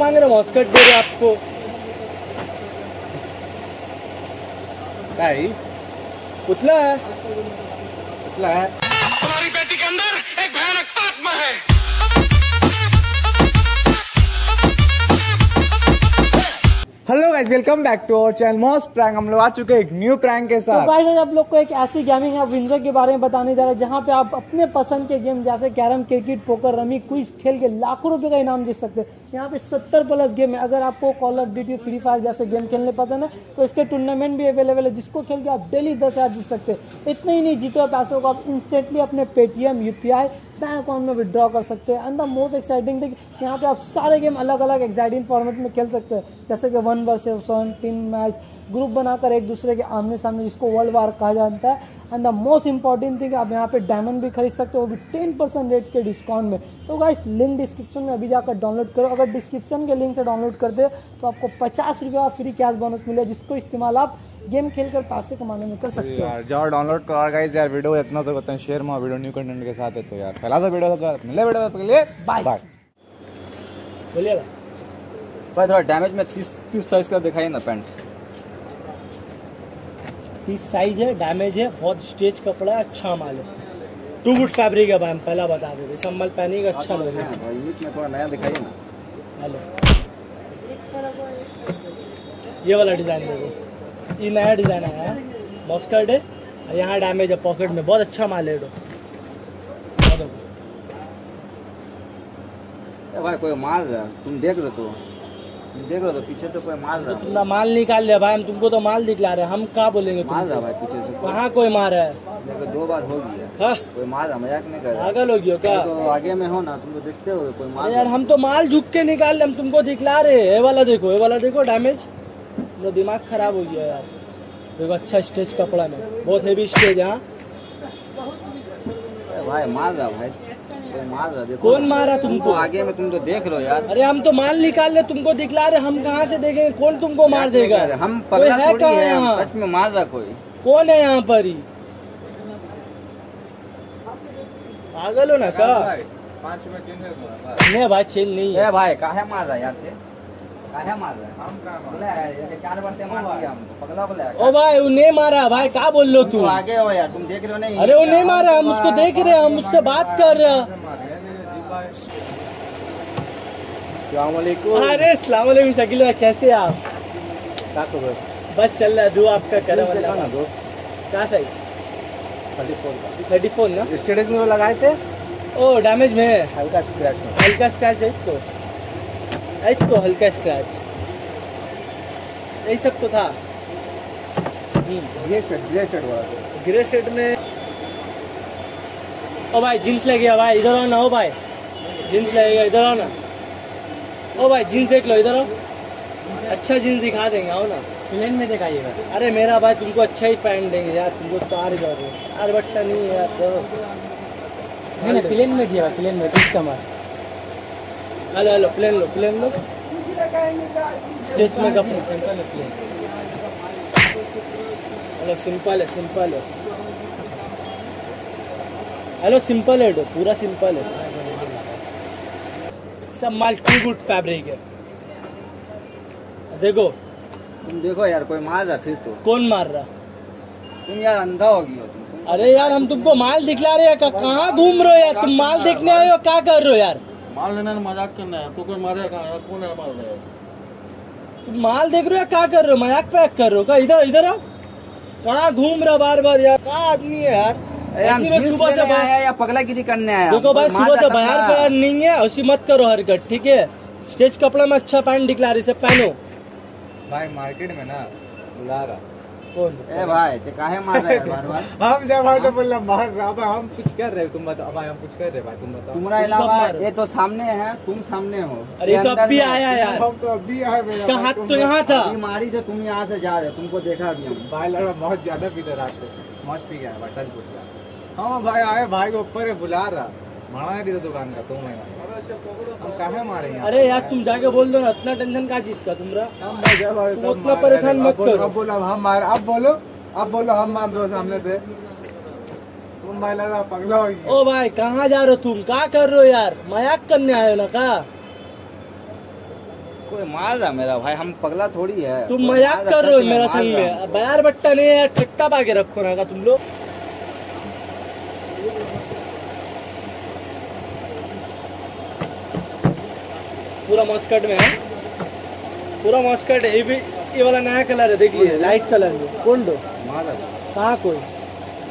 मांग रहे मॉस्कट दे रहे आपको। भाई पुतला है। कितना है। तुम्हारी बेटी के अंदर एक भयानक आत्मा है। Hello guys welcome back to our channel most prank हम लोग आ चुके हैं एक न्यू प्रैंक के साथ तो साथ। गाइस आज आप लोग को एक ऐसी गेमिंग ऐप विंजर के बारे में बताने जा रहे हैं जहाँ पे आप अपने पसंद के गेम जैसे carrom cricket poker rummy quiz खेल के लाखों रुपए का इनाम जीत सकते हैं। यहाँ पे 70 प्लस गेम है। अगर आपको call of duty free fire जैसे गेम खेलने पसंद है तो इसके टूर्नामेंट भी अवेलेबल है, जिसको खेल के आप डेली दस हज़ार जीत सकते हैं। इतने ही नहीं, जीते पैसों को आप इंस्टेंटली अपने पेटीएम यूपीआई बैंक अकाउंट में विड्रॉ कर सकते हैं। And the most exciting thing यहाँ पे आप सारे गेम अलग अलग एक्साइटिंग फॉर्मेट में खेल सकते हैं। जैसे कि one versus one team match group बनाकर एक दूसरे के आमने सामने जिसको वर्ल्ड वार कहा जाता है and the most important thing आप यहाँ पे डायमंड भी खरीद सकते हो वो भी टेन परसेंट रेट के डिस्काउंट में। तो गाइस लिंक डिस्क्रिप्शन में अभी जाकर डाउनलोड करो। अगर डिस्क्रिप्शन के लिंक से डाउनलोड करते हो तो आपको पचास रुपये फ्री कैश बोनस मिले जिसको इस्तेमाल आप गेम खेल कर पैसे कमाने में कर सकते हो। जाओ डाउनलोड करो। गाइस यार वीडियो इतना तो बताएँ शेयर में वीडियो न्यू कंटेंट के साथ है तो यार। पहला तो वीडियो तो मिले वीडियो के लिए। Bye. बाय बोलिए भाई थोड़ा डैमेज में तीस तीस साइज़ का दिखाइए ना पैंट तीस साइज़ है डैमेज है बहुत स्टेज कपड़ा है अच्छा माल है। टू गुड फैब्रिक है भाई हम पहला बता दे रहे सब माल पहनेगा अच्छा लगेगा थोड़ा नया दिखाइए ना। हेलो। ये वाला डिज़ाइन देखो ये नया डिज़ाइन आया है मॉस्कर्ड है और यहाँ डैमेज है पॉकेट में। बहुत अच्छा माल है ये भाई कोई रहा है तुम देख रहे हो तुम देख रहे हो पीछे से कोई मार रहा है। तुमने माल निकाल लिया भाई हम तुमको तो माल दिखला रहे हम क्या बोलेंगे मार रहा भाई पीछे से। कहाँ कोई मार है? देखो दो बार हो गया हाँ। कोई मार रहा मज़ाक नहीं कर रहा। पागल हो गयो क्या? तो आगे में हो ना तुम तो देखते हो कोई अरे यार हम तो माल झुक के निकाल रहे हम तुमको दिखला रहे ये वाला देखो ये वाला देखो डैमेज मेरा दिमाग खराब हो गया यार। देखो अच्छा स्टेज कपड़ा में। बहुत हेवी स्टेज है हाँ। भाई मार रहा भाई। कोई मार रहा देखो। कौन मारा तुमको? तो आगे में तुम तो देख रहे हो यार। अरे हम तो माल निकाल रहे तुमको दिखला रहे हम कहाँ से देखेंगे? कौन तुमको मार देगा? हम कोई है कहाँ यहाँ? सच में मार रहा कोई। कौन है यहाँ पर ही? पागल हो ना का पाँच में नहीं भाई चेन नहीं है। भाई कहा मार रहा है यार ओ भाई वो नहीं मारा भाई क्या बोल लो तुम तो आगे हो यार तुम देख रहे हो नहीं? अरे वो नहीं मारा हम उसको देख रहे हैं हम उससे बात कर रहे हैं। अरे सलामकुम शकील भाई कैसे आप? बस चल रहा है दुआ आपका करम ना दोस्त? क्या साइज़ थर्टी फोर का। थर्टी फोर ना? स्टेटस में वो लगाए थे? ओ डैमेज में हल्का स्क्रैच हल्का स्क्रैच है तो। है तो हल्का स्क्रैच यही सब तो था। हम्म, ग्रे वाला ग्रे सेट में ओ भाई जींस ले गया भाई इधर आओ ना ओ भाई। जींस लगेगा इधर आओ ना। ओ भाई जींस देख लो इधर आओ। अच्छा जींस दिखा देंगे आओ ना। प्लेन में दिखाइएगा। अरे मेरा भाई तुमको अच्छा ही पहन देंगे यार तुमको तार जा रहे हो। यार बट्टा नहीं है यार तो नहीं नहीं प्लेन में दिया प्लेन में तीस का मार हेलो हेलो प्लेन लो प्लेन लो। स्टेच में कपड़ा सिंपल है प्लेन हेलो सिंपल है सिंपल है। हेलो सिंपल है पूरा सिंपल है। सब माल टू गुड फैब्रिक है। देखो। तुम देखो यार कोई मार रहा फिर तो। कौन मार रहा? तुम यार अंधा हो गई हो तुम- अरे यार हम तुमको माल दिखला रहे हैं कहाँ घूम रहे हो यार? तुम माल देखने आए हो क्या कर रहे हो यार? माल लेना है, मज़ाक करना है तो कोई मारेगा कहाँ यार कौन है मार रहा है तुम माल देख रहे हो क्या कर रहे हो? मज़ाक पैक कर रहे हो क्या? इधर इधर आओ। कहाँ घूम रहा बार बार यार? कहाँ आदमी है यार? ऐसी में सुबह से बाहर आया या पगला गिरी करने आया देखो भाई सुबह से बाहर का नहीं है उसी मत करो हरकत ठीक है? स्टेज कपड़ा में अच्छा पैंट दिखला रही से पहनो। भाई मार्केट में ना बुला रहा। ए भाई ते काहे मार रहा है बार बार? हम जब भाई तो बोला मार रहा अब हम कुछ कर रहे हो तुम बताओ भाई हम कुछ कर रहे भाई तुम बताओ। तुम्हारा तुम अलावा ये तो सामने है तुम सामने हो। अरे तो अंदर अब भी आया यार। हम तो आए इसका हाथ तुम तो यहाँ था। अभी मारी से तुम यहाँ से जा रहे हो तुमको देखा अभी हम। भाई लड़ा बहुत ज़्यादा पीते रात को। मौज पी गया भाई सच बोल रहा हाँ भाई आए भाई को ऊपर है बुला रहा। भाड़ा नहीं देता दुकान का तुम है। हम कहाँ मारेंगे? अरे यार तुम जाके बोल दो ना इतना टेंशन का चीज़ का तुम रहा हम भाई जब भाई तुम तब उतना परेशान मत करो। अब बोलो अब हम मार अब बोलो अब बोलो हम मार दो सामने पे तुम भाई लड़ा पगला हो ओ भाई कहाँ जा रहे हो तुम? क्या कर रहे हो यार? मज़ाक करने आए हो ना का कोई मार रहा मेरा भाई हम पगला थोड़ी है। तुम मज़ाक कर रहे हो मेरा मार संग में। बयार बट्टा नहीं है यार ट्रिक्टा पाके रखो ना का तुम लोग। पूरा मस्कट में है। पूरा मस्कट है। ये भी ये वाला नया कलर है देखिए। लाइट कलर में कौन दो? मार कहाँ कोई?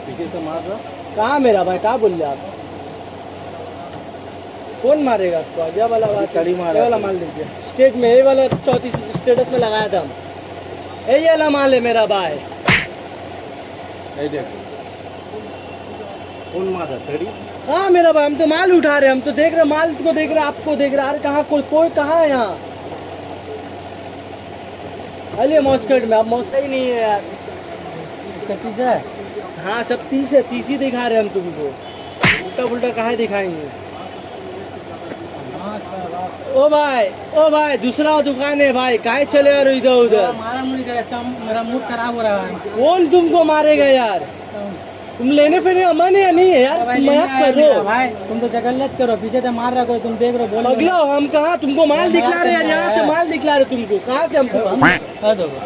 पीछे से मार रहा। कहाँ मेरा भाई? कहाँ बोल रहे आप? कौन मारेगा आपको? आगे वाला बात कड़ी मारा ये वाला माल दीजिए स्टेज में ये वाला चौथी स्टेटस में लगाया था हम। ये वाला माल है मेरा भाई। ये देख। कौन मार? रहा तड़ी हाँ मेरा भाई हम तो माल उठा रहे हैं हम तो देख रहे माल को देख रहे आपको देख रहे अरे कहाँ कोई कोई कहाँ है यहाँ? अरे मॉस्कट में अब मॉस्कट ही नहीं है यार। इसका पीछे है? हाँ सब तीस है तीस ही दिखा रहे हम तुमको। उल्टा पुल्टा कहाँ दिखाएँगे? ओ भाई ओ भाई दूसरा दुकान है भाई काहे चले रहे इधर उधर हमारा मुझे इसका मेरा मूड खराब हो रहा है। कौन तुमको मारेगा यार? तुम लेने फिर अमन है या नहीं है यार? मज़ाक कर रहे हो भाई तुम तो जगलत करो पीछे से मार रहा कोई तुम देख रहे हो बोल अगला हो, हम कहा? तुमको माल दिखला रहे हैं यहाँ से माल दिखला रहे तुमको। कहाँ से हमको? हाँ? मार रहा?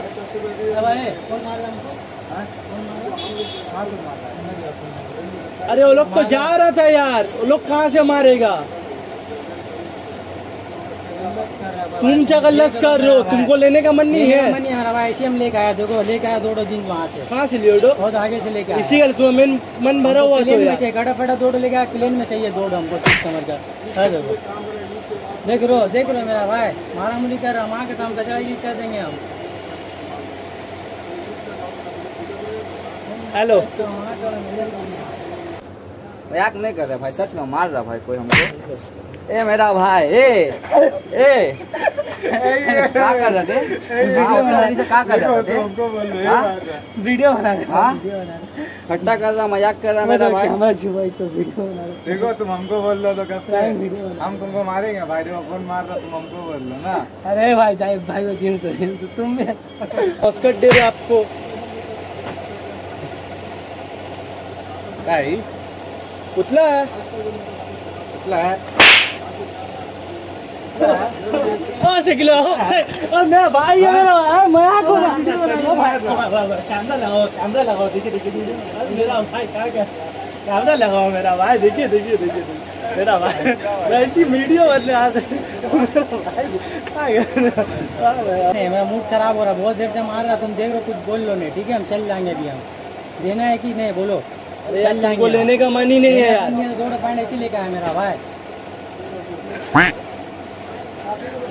अरे वो लोग तो जा रहा था यार वो लोग कहाँ से मारेगा? तुम जगल्लस कर रहे हो तुमको लेने का मन नहीं है? मन हमारा भाई ऐसे हम लेके आया देखो लेके आया दो जीन्स वहाँ से। कहाँ से लियो बहुत आगे से लेके इसी का तुम्हें मन मन भरा हुआ तो प्लेन में चाहिए गड़ा फटा दो लेके आया प्लेन में चाहिए दो हमको ठीक समझ कर। देखो। देख रो देख रो मेरा भाई मारा मुरी कर रहा माँ के काम कचराई कर देंगे हम। हेलो। तो। मज़ाक नहीं कर रहे भाई सच में मार रहा भाई कोई हमको। ए मेरा भाई ए ए। क्या कर रहे थे? हाँ, क्या कर रहे थे? हाँ? वीडियो बना रहे हाँ? खट्टा कर रहा मज़ाक कर रहा मेरा भाई। कैमरा छुपाई तो वीडियो बना रहे देखो तुम हमको बोल रहे हो तो कब से। हम तुमको मारेंगे भाई देखो कौन मार रहा तुम हमको बोल लो ना। अरे भाई जाए भाई को जींस दो जींस दो तुम भी। ऑस्कर दे रहे आपको। भाई है। है। ओ सिकलो और मेरा भाई है मेरा आपको कैमरा लगाओ कैमरा लगाओ देखिए देखिए मेरा भाई कहाँ गया? कैमरा लगाओ मेरा भाई देखिए देखिए देखिए। मेरा भाई वैसी वीडियो हाँ, नहीं मेरा मूड खराब हो रहा है बहुत देर से मार रहा तुम देख रहे हो कुछ बोल लो नहीं ठीक है हम चल जाएँगे अभी हम। देना है कि नहीं बोलो। अरे तुमको लेने का मन ही नहीं है यार ऐसे लेके आया मेरा भाई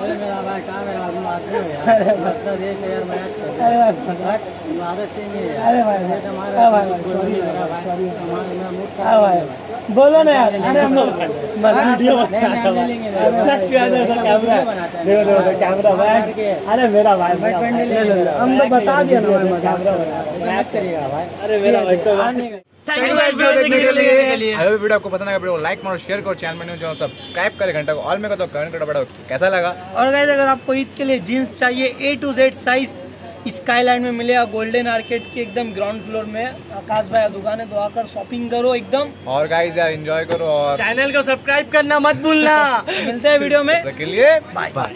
अरे मेरा भाई कहाँ मेरा आदमी हो यार देख यार मैं। अरे भाई, अरे भाई, भाई, मेरा भाई। हमारा मेरा मूड खराब हो। बोलो ना यार। अरे हम लोग मैं वीडियो भाई। है कैमरा। देखो देखो कैमरा मार भाई अरे मेरा भाई भाई, हम तो बता दिया ना मैं कैमरा भाई। अरे मेरा भाई तो थैंक यू गाइस वीडियो देखने के लिए। अगर वीडियो आपको पसंद वीडियो को लाइक मारो शेयर करो चैनल में न्यू चैनल सब्सक्राइब करें घंटा को ऑल में करो कमेंट करो बड़ा कैसा लगा? और गाइस अगर आपको ईद के लिए जीन्स चाहिए A to Z size Skyline में मिलेगा गोल्डन आर्केड के एकदम ग्राउंड फ्लोर में आकाश भाई का दुकान है तो आकर शॉपिंग करो एकदम। और गाइस यार एंजॉय करो और चैनल को सब्सक्राइब करना मत भूलना। मिलते हैं वीडियो में। के लिए बाय बाय